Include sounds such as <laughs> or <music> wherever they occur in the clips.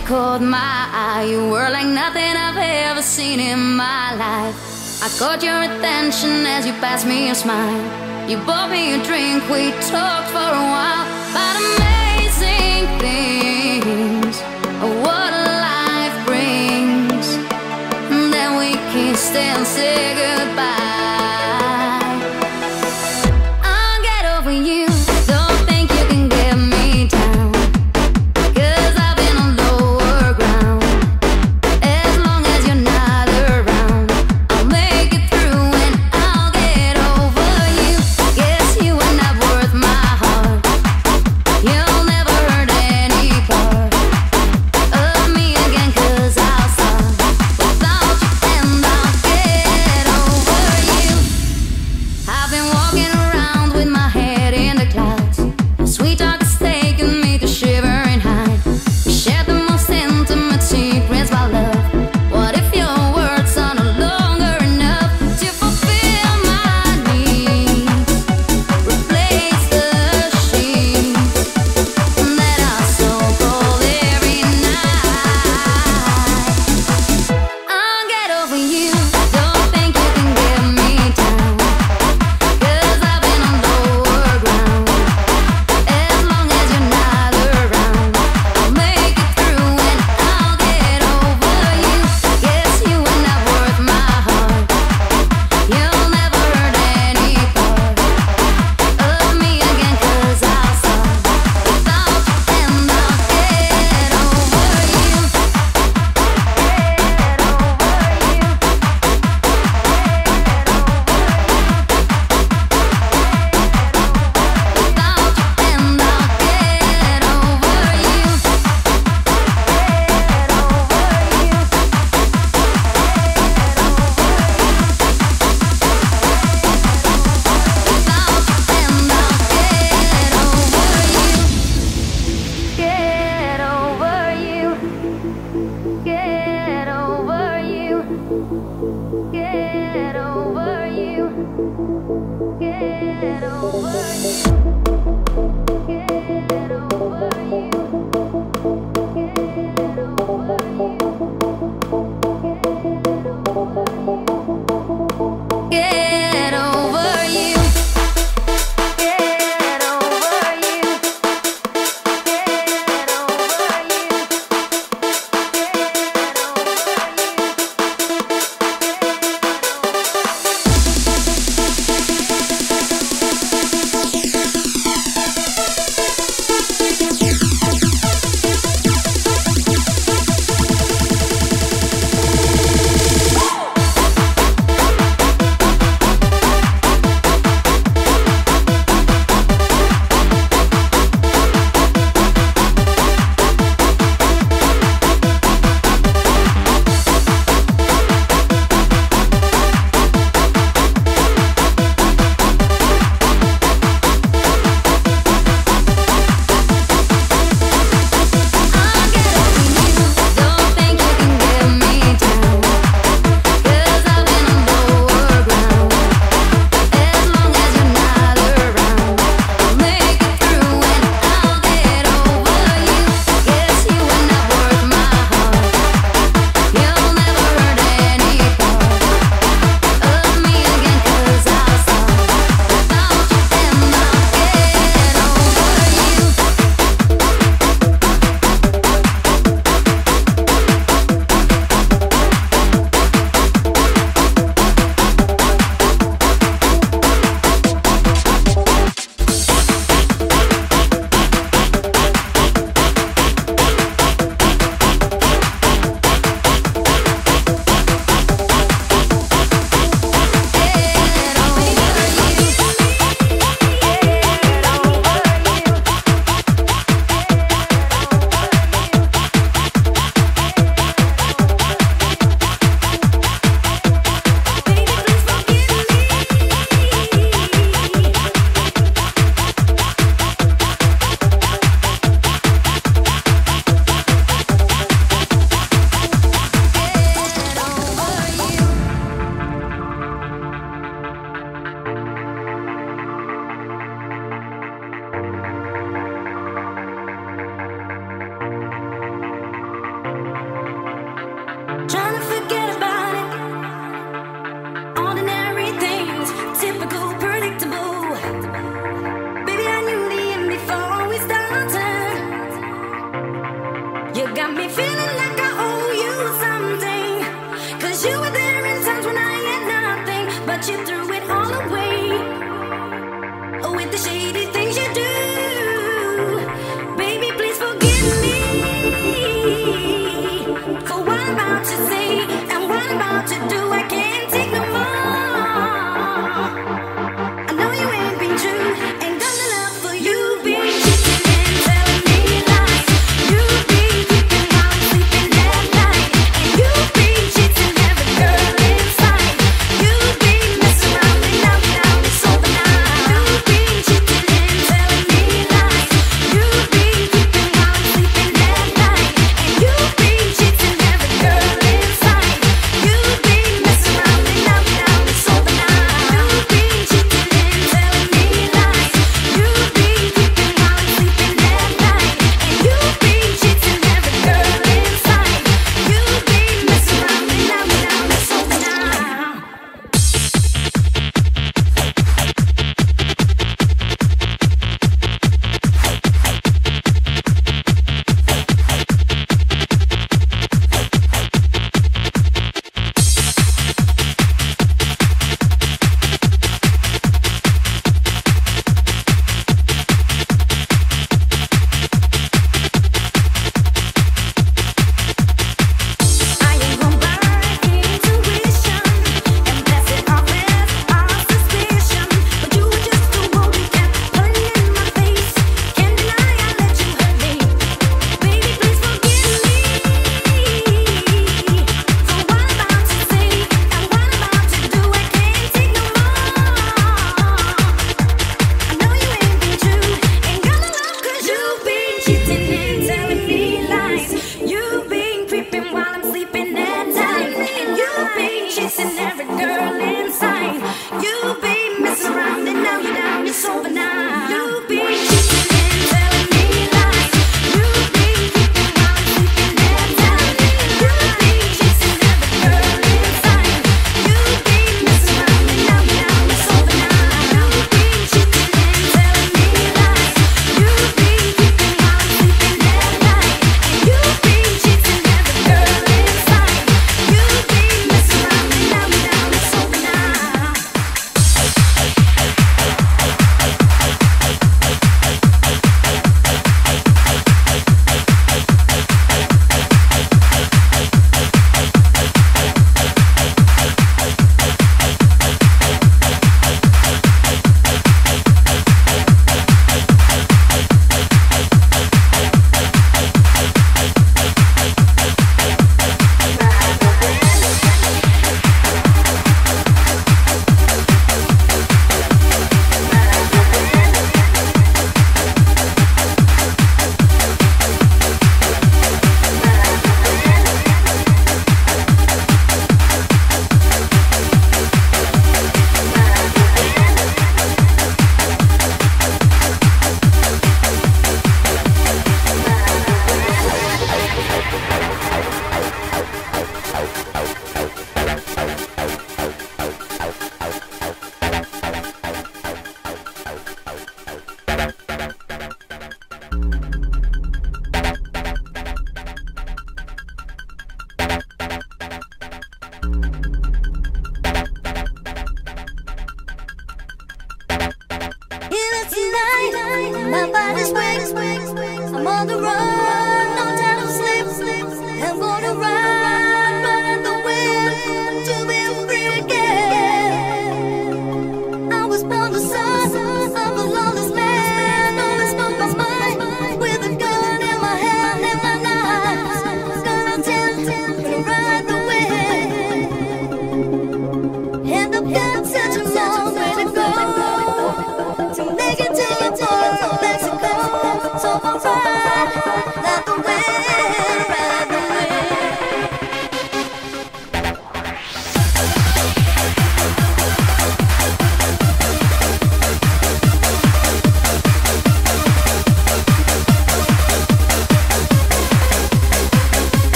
caught my eye. You were like nothing I've ever seen in my life. I caught your attention as you passed me a smile. You bought me a drink, we talked for a while about amazing things. Oh, what life brings. then we kissed and said goodbye.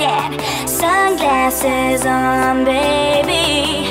At sunglasses on, baby.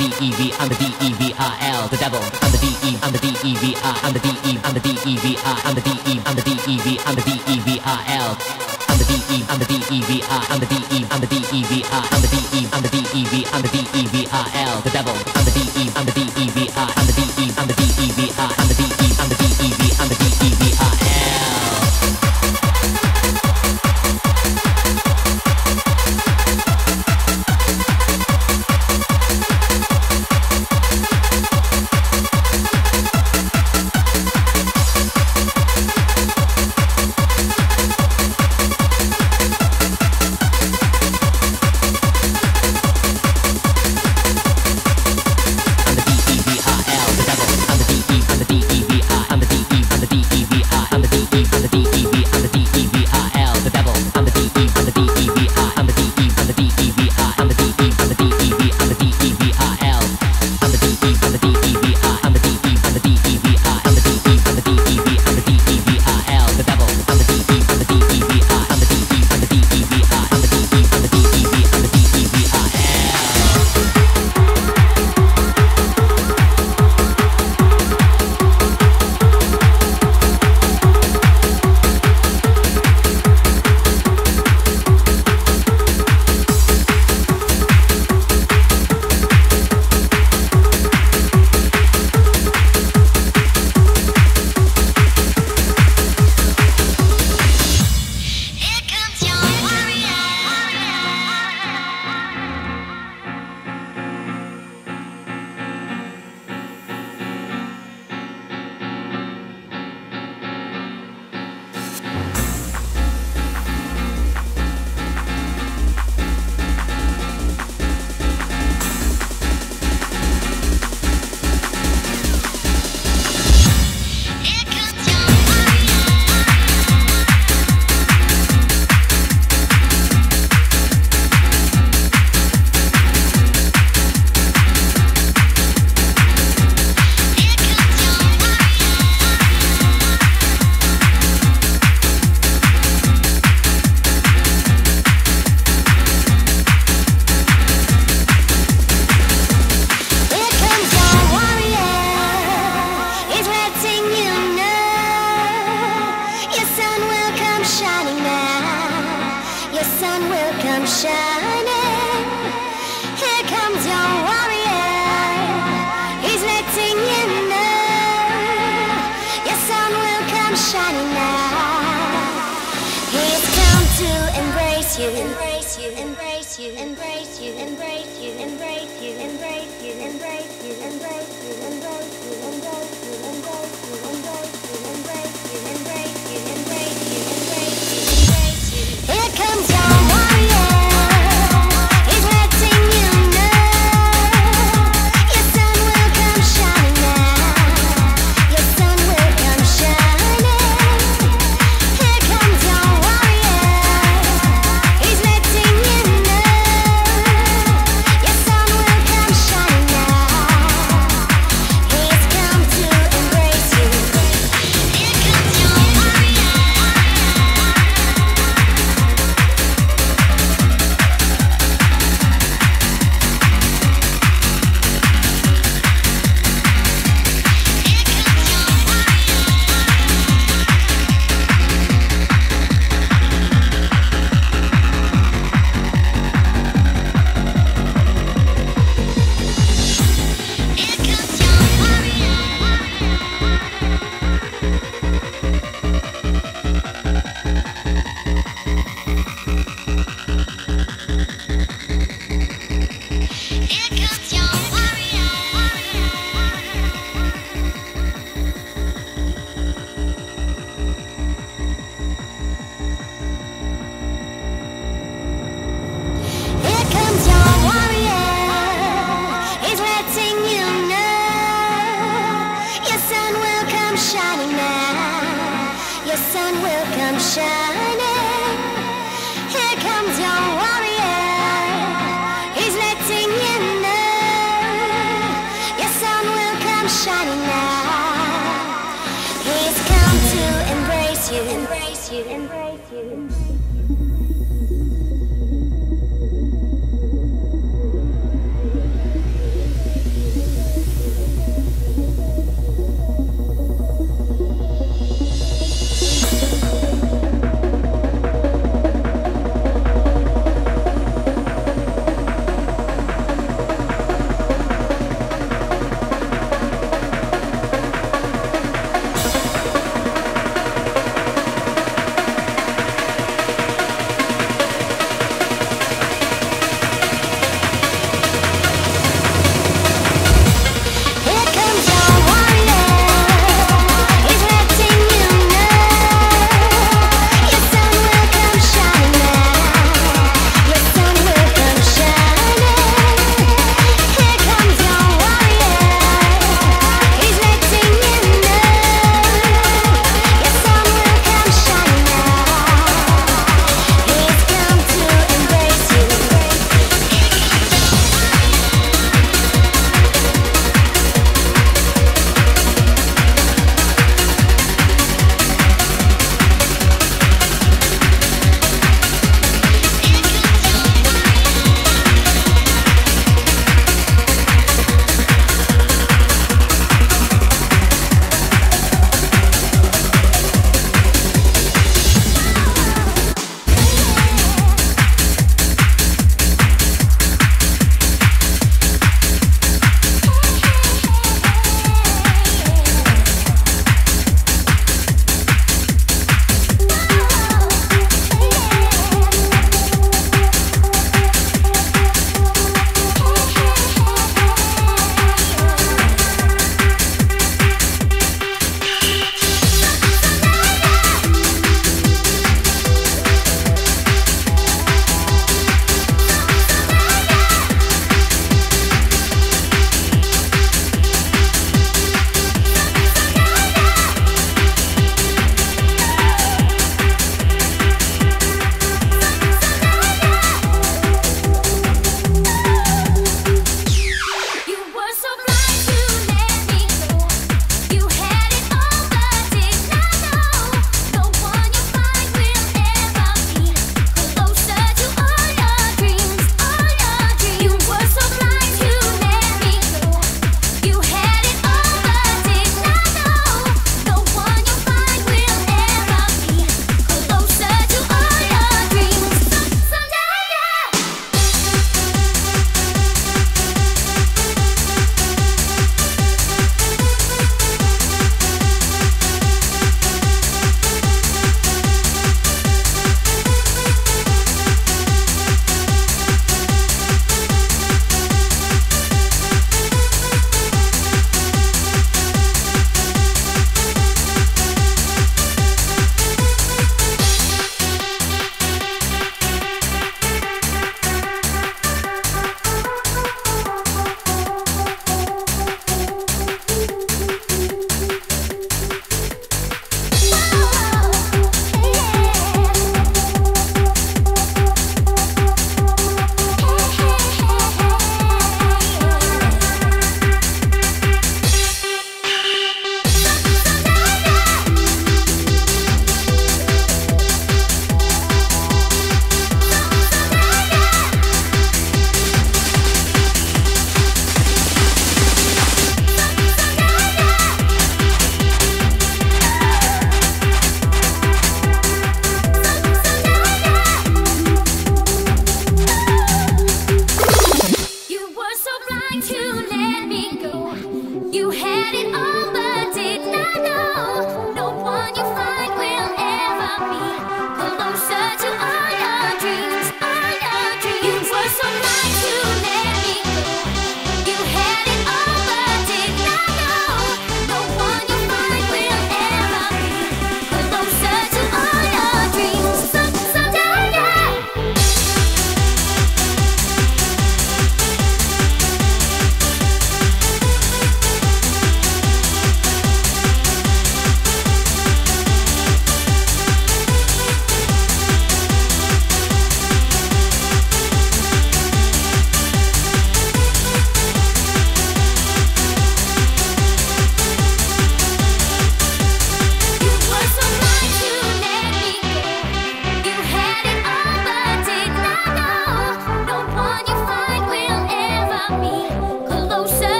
D-E-V, I'm the D-E-V-I-L, the devil. I'm the D-E, I'm the D-E-V-I, I'm the D-E, I'm the D-E-V-I, I'm the D-E, I'm the D-E-V, I'm the D-E-V-I-L. I'm the D-E, I'm the D-E-V-I, I'm the D-E, I'm the D-E-V-I, I'm the D-E, I'm the D-E-V, I'm the D-E-V-I-L, the devil. I'm the D-E, I'm the D-E.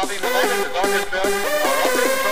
Bobby Millett and his orchestra are offering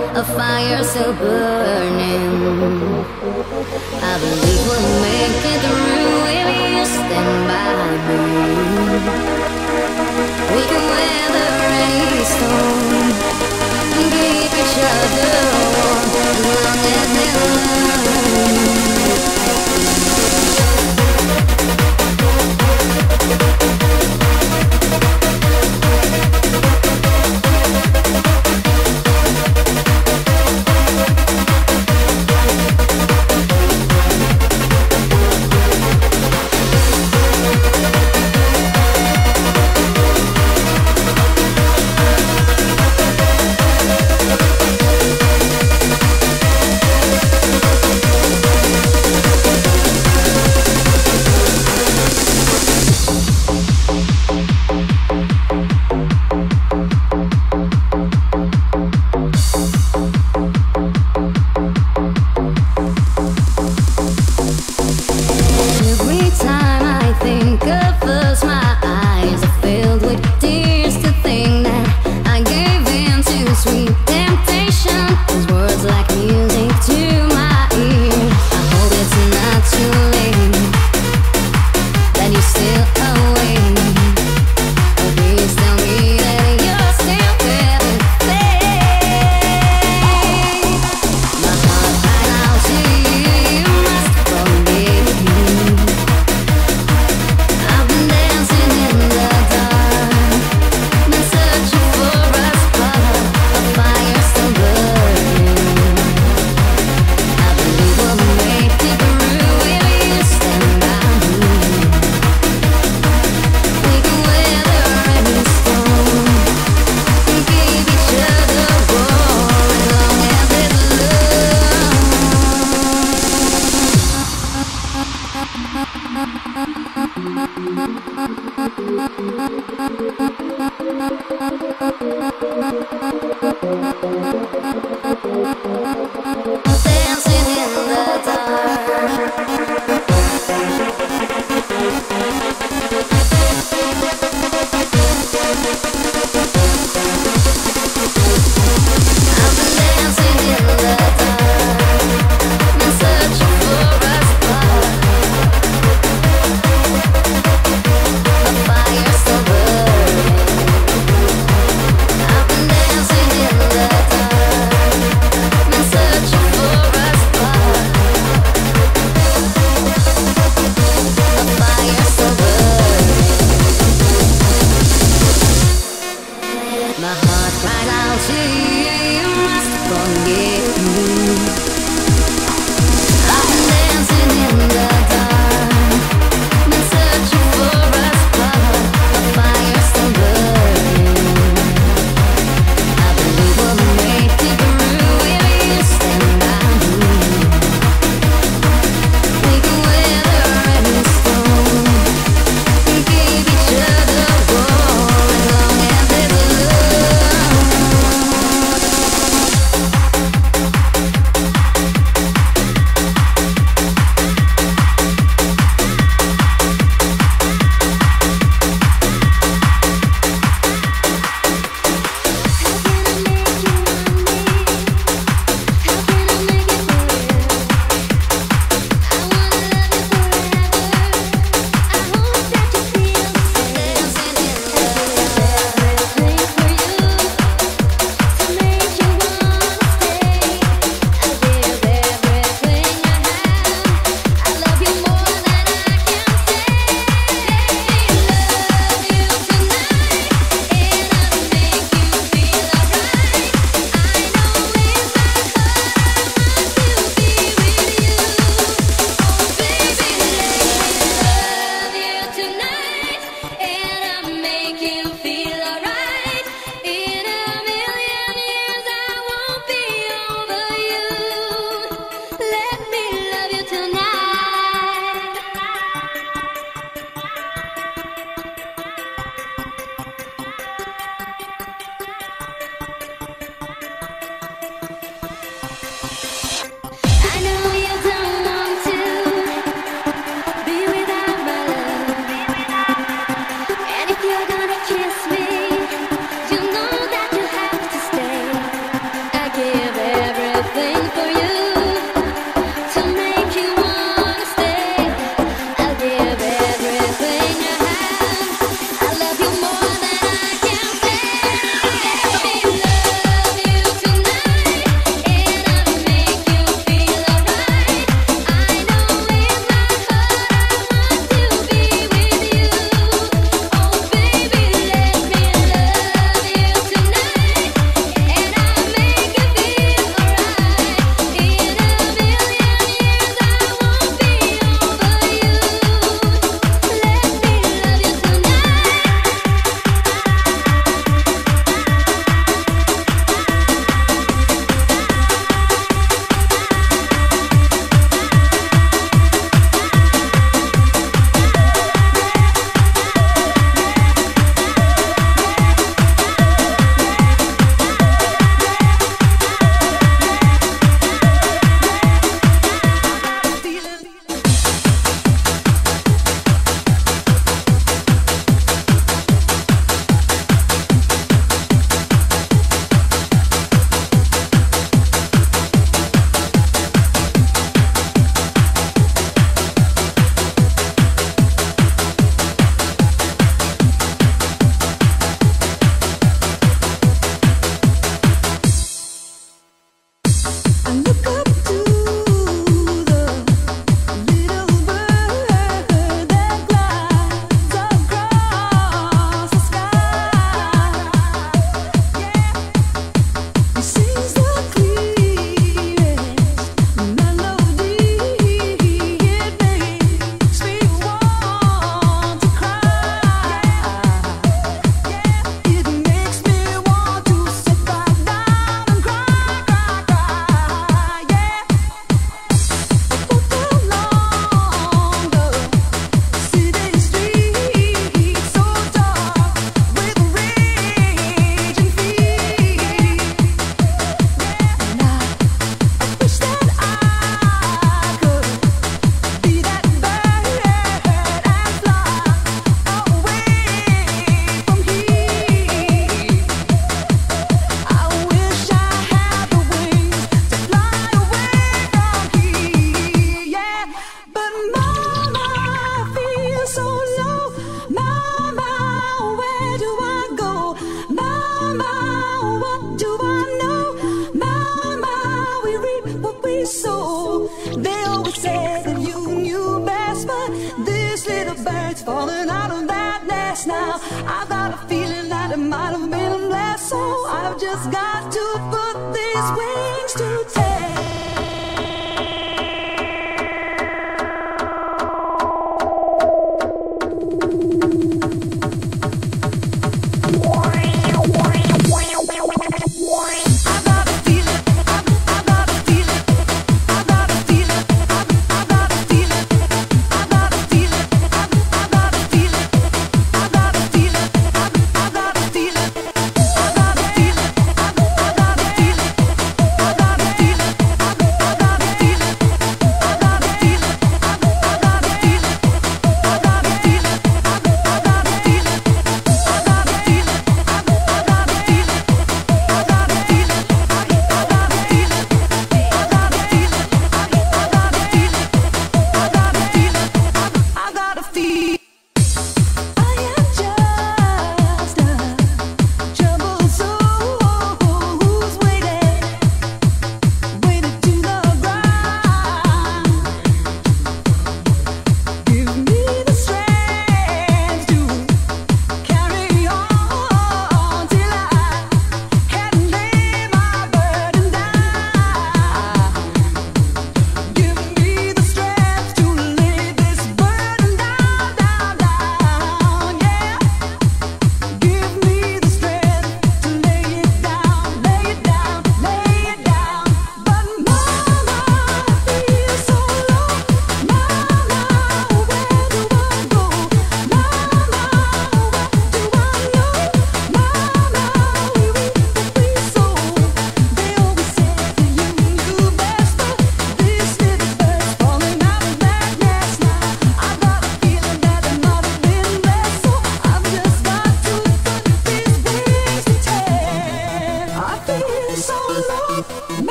a fire so burning. I believe we'll make it through if you stand by me. We can weather any storm and keep each other warm as long as we love.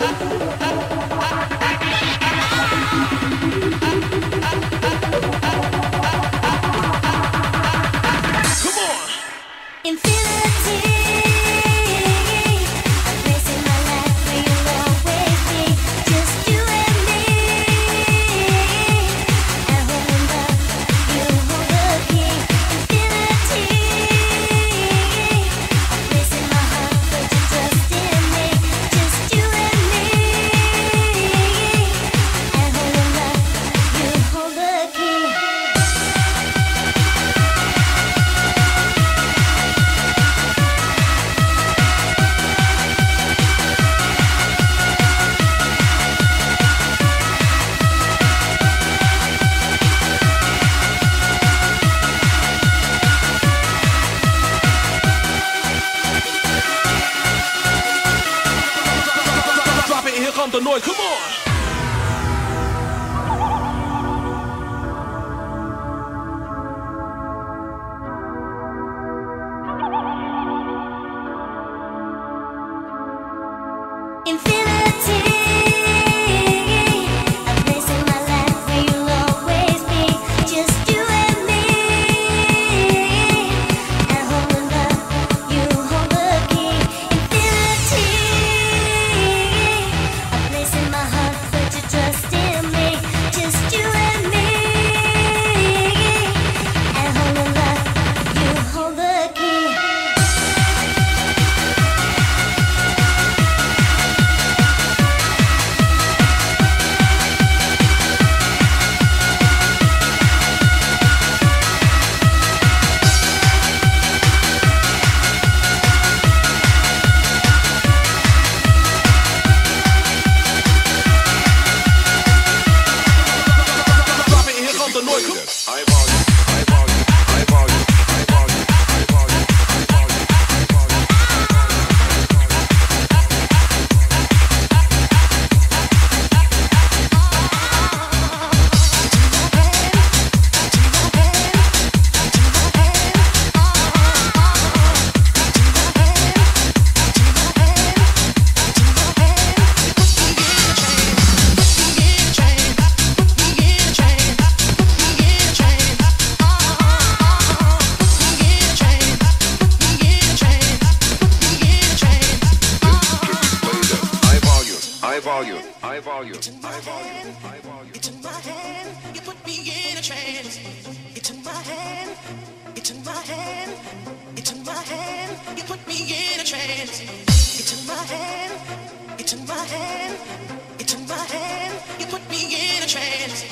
key. <laughs> You put me in a trance. You took my hand. It's in my hand. It's took my hand. You put me in a trance.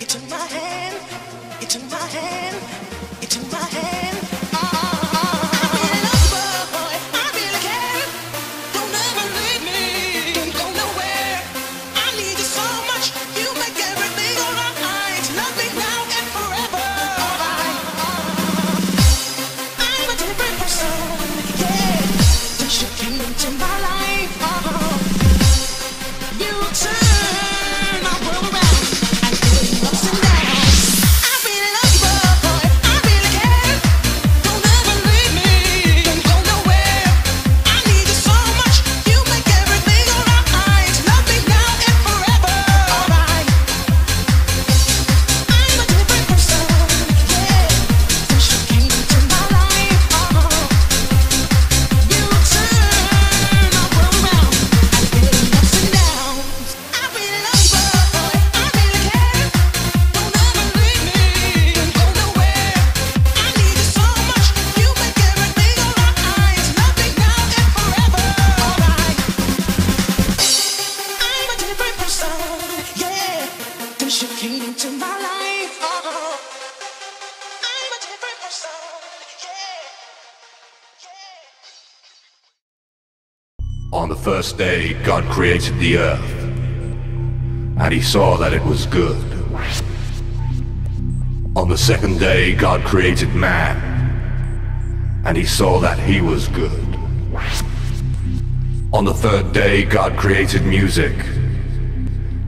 You took my hand. You took my hand. You took my hand. God created the earth, and he saw that it was good. On the second day, God created man, and he saw that he was good. On the third day, God created music,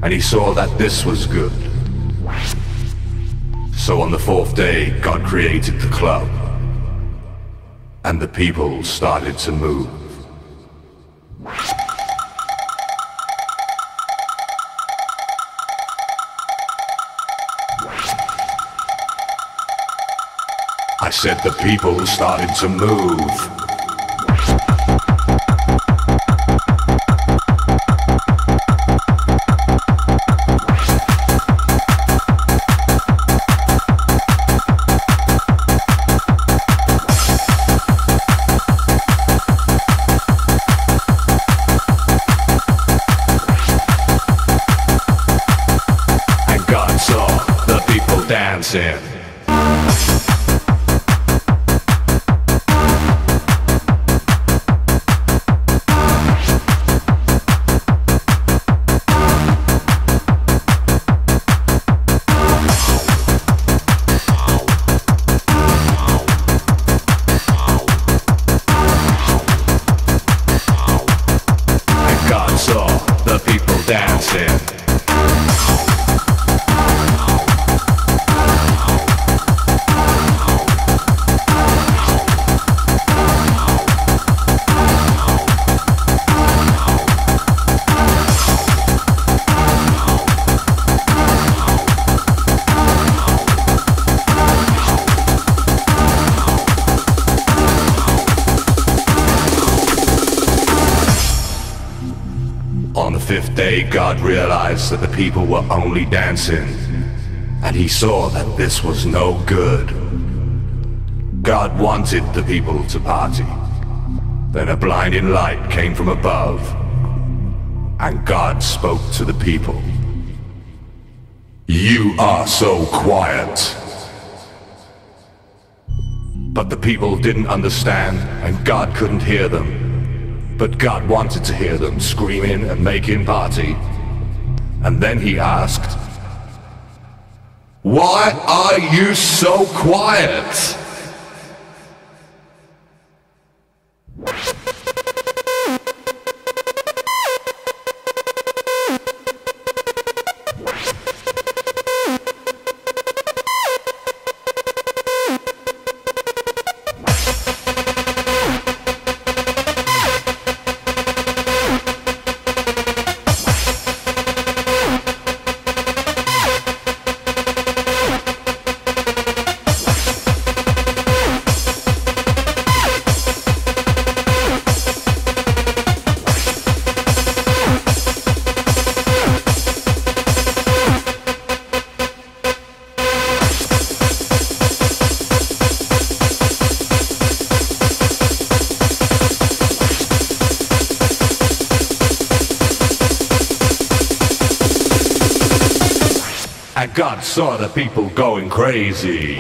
and he saw that this was good. So on the fourth day, God created the club, and the people started to move. said the people started to move. People were only dancing, and he saw that this was no good. God wanted the people to party. Then a blinding light came from above, and God spoke to the people. You are so quiet. But the people didn't understand, and God couldn't hear them. But God wanted to hear them screaming and making party. And then he asked, Why are you so quiet? People going crazy.